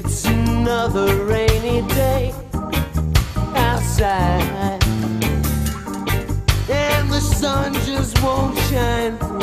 It's another rainy day outside, and the sun just won't shine.